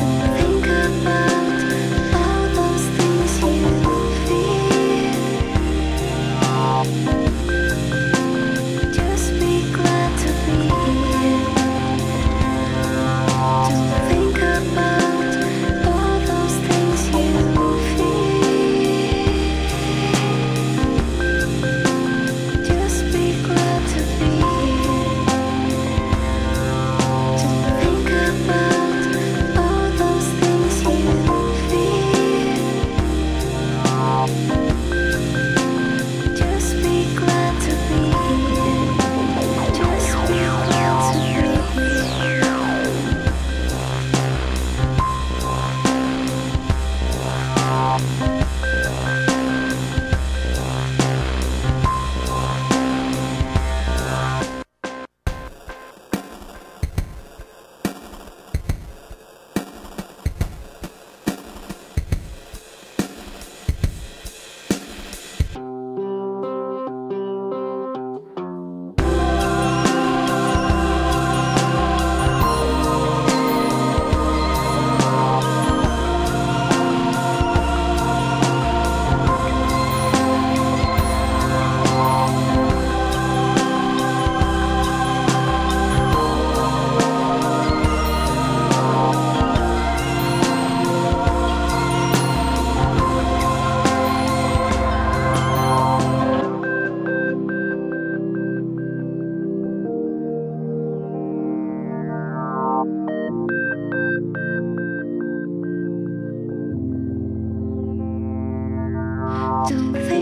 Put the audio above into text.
Bye. 都飞。